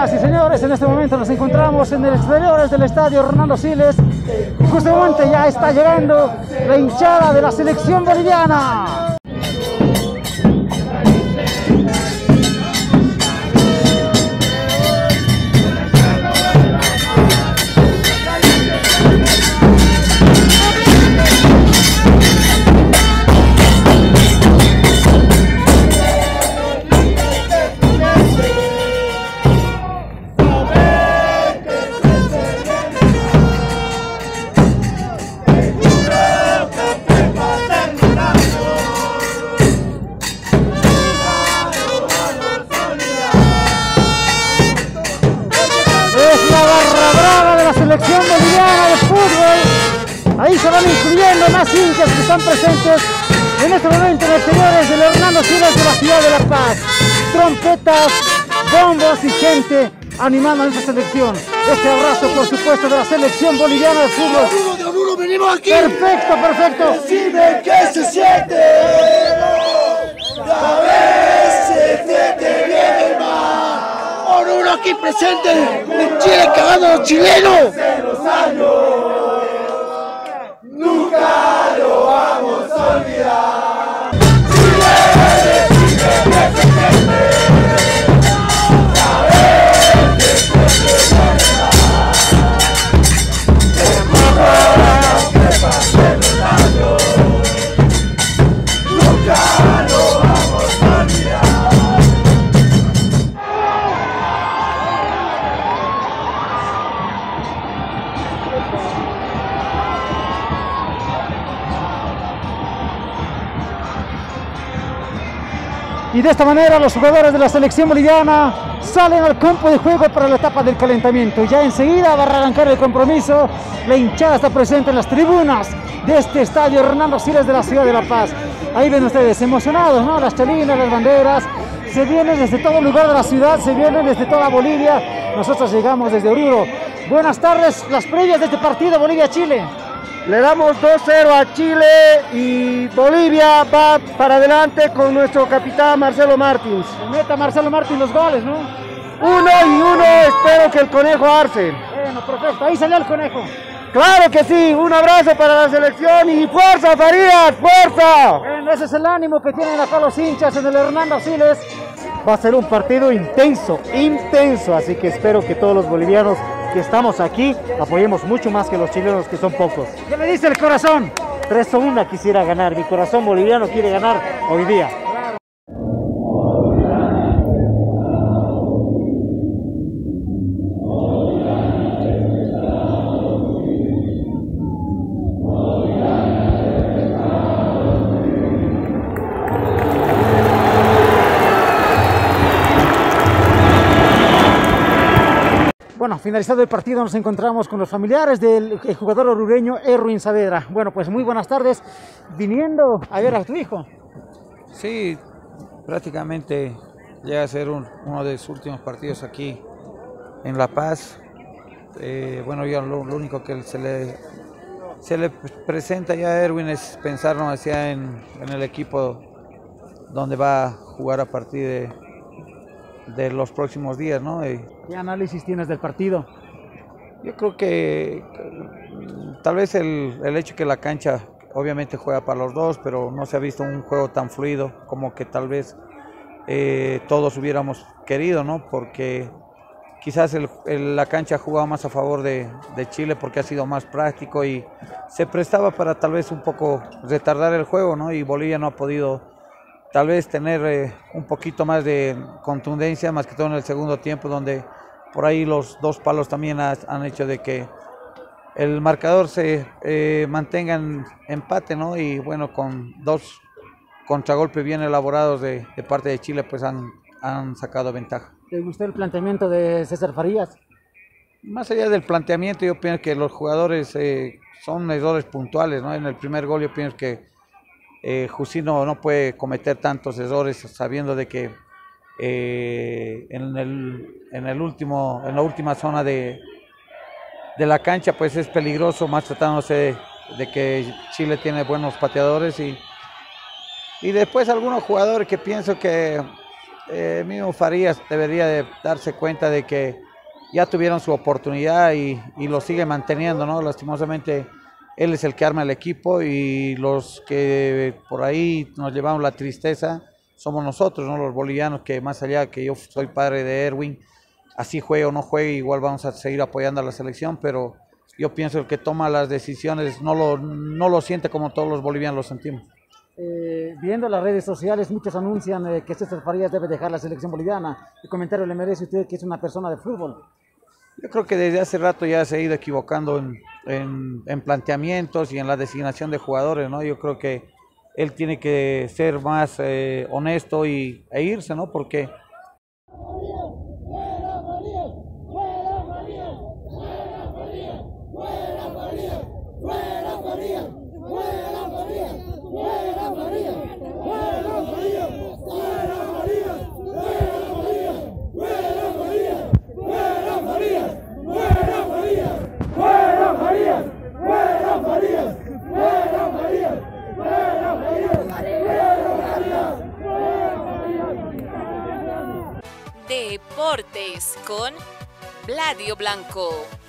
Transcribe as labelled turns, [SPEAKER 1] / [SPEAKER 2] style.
[SPEAKER 1] Señoras y señores, en este momento nos encontramos en el exterior del estadio Ronaldo Siles. Justamente ya está llegando la hinchada de la selección boliviana. Selección boliviana de fútbol. Ahí se van incluyendo más hinchas que están presentes en este momento en exteriores del Hernando Siles de la ciudad de La Paz. Trompetas, bombos y gente animando a esta selección. Este abrazo, por supuesto, de la selección boliviana de fútbol.
[SPEAKER 2] Uno de uno venimos aquí.
[SPEAKER 1] Perfecto, perfecto.
[SPEAKER 2] Decime qué se siente. Aquí presente. En Chile cagando a los chilenos.
[SPEAKER 1] Y de esta manera los jugadores de la selección boliviana salen al campo de juego para la etapa del calentamiento. Ya enseguida va a arrancar el compromiso. La hinchada está presente en las tribunas de este estadio Hernando Siles de la ciudad de La Paz. Ahí ven ustedes emocionados, ¿no? Las chalinas, las banderas. Se vienen desde todo lugar de la ciudad, se vienen desde toda Bolivia. Nosotros llegamos desde Oruro. Buenas tardes, las previas de este partido Bolivia-Chile.
[SPEAKER 3] Le damos 2-0 a Chile y Bolivia va para adelante con nuestro capitán Marcelo Martins.
[SPEAKER 1] Meta Marcelo Martín los goles, ¿no?
[SPEAKER 3] Uno y uno, espero que el conejo arce.
[SPEAKER 1] Bueno, perfecto. Ahí salió el conejo.
[SPEAKER 3] Claro que sí, un abrazo para la selección y fuerza Farías, fuerza.
[SPEAKER 1] Bueno, ese es el ánimo que tienen acá los hinchas en el Hernando Siles.
[SPEAKER 3] Va a ser un partido intenso, intenso, así que espero que todos los bolivianos que estamos aquí apoyemos mucho más que los chilenos que son pocos.
[SPEAKER 1] ¿Qué le dice el corazón?
[SPEAKER 3] 3 a 1 quisiera ganar, mi corazón boliviano quiere ganar hoy día.
[SPEAKER 1] Bueno, finalizado el partido nos encontramos con los familiares del jugador orureño Erwin Saavedra. Bueno, pues muy buenas tardes. Viniendo a ver a tu hijo.
[SPEAKER 4] Sí, prácticamente llega a ser un- uno de sus últimos partidos aquí en La Paz. Eh, bueno, ya lo, único que se le, se le presenta ya a Erwin es pensar ¿no? hacia en, en el equipo donde va a jugar a partir de, de los próximos días. ¿no? Y
[SPEAKER 1] ¿Qué análisis tienes del partido?
[SPEAKER 4] yo creo que tal vez el, el hecho que la cancha obviamente juega para los dos, pero no se ha visto un juego tan fluido como que tal vez eh, todos hubiéramos querido, ¿no? Porque quizás el- el- la cancha ha jugado más a favor de, de Chile porque ha sido más práctico y se prestaba para tal vez un poco retardar el juego, ¿no? Y Bolivia no ha podido tal vez tener eh, un poquito más de contundencia, más que todo en el segundo tiempo, donde por ahí los dos palos también ha- han hecho de que el marcador se eh, mantenga en empate, ¿no? Y bueno, con dos contragolpes bien elaborados de, de parte de Chile, pues han, han sacado ventaja.
[SPEAKER 1] ¿Te gustó el planteamiento de César Farías?
[SPEAKER 4] Más allá del planteamiento, yo pienso que los jugadores eh, son errores puntuales, ¿no? En el primer gol yo pienso que eh, Jusino no puede cometer tantos errores sabiendo de que eh, en, el, en, el último, en la última zona de, de la cancha pues es peligroso, más tratándose de, de que Chile tiene buenos pateadores y, y después algunos jugadores que pienso que eh, Farías debería de darse cuenta de que ya tuvieron su oportunidad y, y, lo sigue manteniendo, ¿no? Lastimosamente él es el que arma el equipo y los que por ahí nos llevamos la tristeza somos nosotros, ¿no? Los bolivianos que más allá que yo soy padre de Erwin, así juegue o no juegue, igual vamos a seguir apoyando a la selección, pero yo pienso que toma las decisiones no lo, no lo siente como todos los bolivianos lo sentimos.
[SPEAKER 1] Eh, viendo las redes sociales, muchos anuncian eh, que César Farías debe dejar la selección boliviana. ¿Qué comentario le merece usted que es una persona de fútbol?
[SPEAKER 4] Yo creo que desde hace rato ya se ha ido equivocando en, en, en, planteamientos y en la designación de jugadores, ¿no? Yo creo que él tiene que ser más eh, honesto y, e irse, ¿no? Porque
[SPEAKER 5] Con Bladio Blanco.